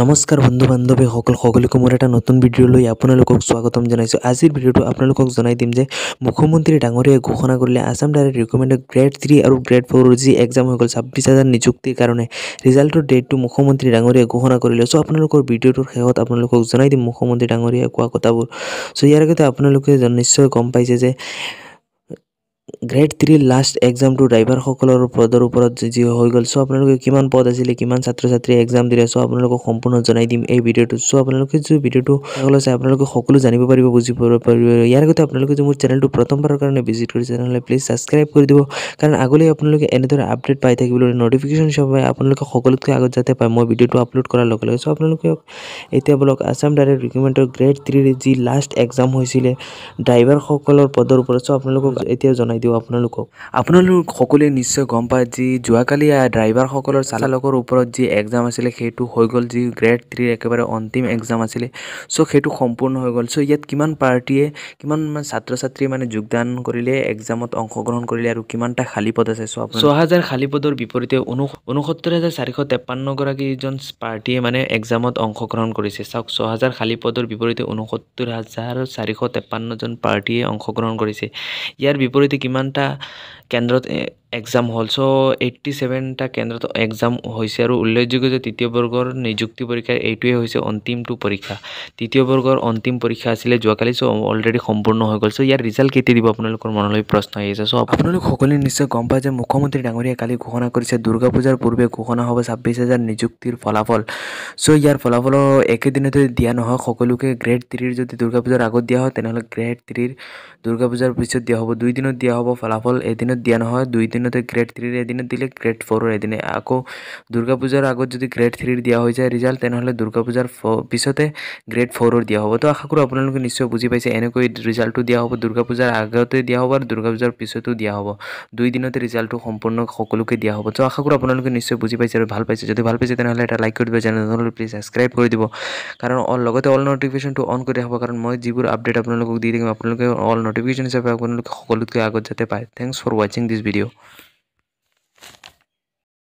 নমস্কাৰ বন্ধু বান্ধৱীসকল সকলোকে মোৰ এটা নতুন ভিডিঅ'লৈ আপোনালোকক স্বাগতম জনাইছোঁ। আজিৰ ভিডিঅ'টো আপোনালোকক জনাই দিম যে মুখ্যমন্ত্ৰী ডাঙৰীয়াই ঘোষণা কৰিলে Assam direct recommended grade three আৰু গ্ৰেড ফ'ৰৰ যি এক্সাম হৈ গ'ল ছাব্বিছ হাজাৰ নিযুক্তিৰ কাৰণে। ৰিজাল্টৰ ডেটটো মুখ্যমন্ত্ৰী ডাঙৰীয়াই ঘোষণা কৰিলে। চ' আপোনালোকৰ ভিডিঅ'টোৰ শেষত আপোনালোকক জনাই দিম মুখ্যমন্ত্ৰী ডাঙৰীয়াই কোৱা কথাবোৰ। চ' ইয়াৰ আগতে আপোনালোকে নিশ্চয় গম পাইছে যে গ্ৰেড থ্ৰীৰ লাষ্ট এক্সামটো ড্ৰাইভাৰসকলৰ পদৰ ওপৰত যি হৈ গ'ল চ' আপোনালোকে কিমান পদ আছিলে কিমান ছাত্ৰ ছাত্ৰীয়ে এক্সাম দিলে চ' আপোনালোকক সম্পূৰ্ণ জনাই দিম এই ভিডিঅ'টোত চ' আপোনালোকে যদি ভিডিঅ'টো চাই আপোনালোকে সকলো জানিব পাৰিব বুজিব পাৰিব ইয়াৰ আগতে আপোনালোকে যদি মোৰ চেনেলটো প্ৰথমবাৰৰ কাৰণে ভিজিট কৰিছে তেনেহ'লে প্লিজ ছাবস্ক্ৰাইব কৰি দিব কাৰণ আগলৈ আপোনালোকে এনেদৰে আপডেট পাই থাকিবলৈ নটিফিকেশ্যন চব আপোনালোকে সকলোতকৈ আগত যাতে পায় মই ভিডিঅ'টো আপলোড কৰাৰ লগে লগে। চ' আপোনালোকে এতিয়া বোলক আছাম ডাইৰেক্ট ৰিক্ৰুটমেণ্টৰ গ্ৰেড থ্ৰীৰ যি লাষ্ট এক্সাম হৈছিলে ড্ৰাইভাৰসকলৰ পদৰ ওপৰত চ' আপোনালোকক এতিয়া জনাই দিওঁ আপোনালোকক। আপোনালোক সকলোৱে নিশ্চয় গম পায় যি যোৱাকালি ড্ৰাইভাৰসকলৰ চালকৰ ওপৰত যি এক্সাম আছিলে সেইটো হৈ গ'ল যি গ্ৰেড থ্ৰীৰ একেবাৰে অন্তিম এক্সাম আছিলে। চ' সেইটো সম্পূৰ্ণ হৈ গ'ল। চ' ইয়াত কিমান পাৰ্টীয়ে কিমান মানে ছাত্ৰ ছাত্ৰীয়ে মানে যোগদান কৰিলে এক্সামত অংশগ্ৰহণ কৰিলে আৰু কিমানটা খালী পদ আছে? চ' ছয় হাজাৰ খালী পদৰ বিপৰীতে ঊন ঊনসত্তৰ হাজাৰ চাৰিশ তেপন্নগৰাকীজন পাৰ্টীয়ে মানে এক্সামত অংশগ্ৰহণ কৰিছে। চাওক ছয় হাজাৰ খালী পদৰ বিপৰীতে ঊনসত্তৰ হাজাৰ চাৰিশ তেপন্নজন পাৰ্টীয়ে অংশগ্ৰহণ কৰিছে। ইয়াৰ বিপৰীতে কিমানটা কেন্দ্ৰত এক্সাম হ'ল চ' এইট্টি ছেভেনটা কেন্দ্ৰত এক্সাম হৈছে আৰু উল্লেখযোগ্য যে তৃতীয় বৰ্গৰ নিযুক্তি পৰীক্ষাৰ এইটোৱে হৈছে অন্তিমটো পৰীক্ষা। তৃতীয় বৰ্গৰ অন্তিম পৰীক্ষা আছিলে যোৱাকালি চ' অলৰেডি সম্পূৰ্ণ হৈ গ'ল। চ' ইয়াৰ ৰিজাল্ট কেতিয়া দিব আপোনালোকৰ মনলৈ প্ৰশ্ন আহি আছে? চ' আপোনালোক সকলোৱে নিশ্চয় গম পায় যে মুখ্যমন্ত্ৰী ডাঙৰীয়াই কালি ঘোষণা কৰিছে দুৰ্গা পূজাৰ পূৰ্বে ঘোষণা হ'ব ছাব্বিছ হাজাৰ নিযুক্তিৰ ফলাফল। চ' ইয়াৰ ফলাফলো একেদিনতে দিয়া নহয় সকলোকে গ্ৰেড থ্ৰীৰ যদি দুৰ্গা পূজাৰ আগত দিয়া হয় তেনেহ'লে গ্ৰেড থ্ৰীৰ দুৰ্গা পূজাৰ পিছত দিয়া হ'ব। দুই দিনত দিয়া হ'ব ফলাফল এদিনত দিয়া নহয় দুই দিনতে গ্ৰেড থ্ৰীৰ এদিনত দিলে গ্ৰেড ফ'ৰৰ এদিনে। আকৌ দুৰ্গা পূজাৰ আগত যদি গ্ৰেড থ্ৰীৰ দিয়া হৈ যায় ৰিজাল্ট তেনেহ'লে দুৰ্গা পূজাৰ পিছতে গ্ৰেড ফ'ৰৰ দিয়া হ'ব। তো আশা কৰোঁ আপোনালোকে নিশ্চয় বুজি পাইছে এনেকৈ ৰিজাল্টটো দিয়া হ'ব দুৰ্গা পূজাৰ আগতে দিয়া হ'ব আৰু দুৰ্গা পূজাৰ পিছতো দিয়া হ'ব। দুই দিনতে ৰিজাল্টটো সম্পূৰ্ণ সকলোকে দিয়া হ'ব। তো আশা কৰোঁ আপোনালোকে নিশ্চয় বুজি পাইছে আৰু ভাল পাইছে। যদি ভাল পাইছে তেনেহ'লে এটা লাইক কৰি দিব চেনেলটো প্লিজ ছাবস্ক্ৰাইব কৰি দিব। কাৰণ অল লগতে অল নটিফিকেশ্যনটো অন কৰি ৰাখিব কাৰণ মই যিবোৰ আপডেট আপোনালোকক দি থাকিম আপোনালোকে অল নটিফিকেশ্যন হিচাপে আপোনালোকে সকলোতকৈ আগত যাতে পায়। থেংকছ ফৰ ৱাচিং watching this video.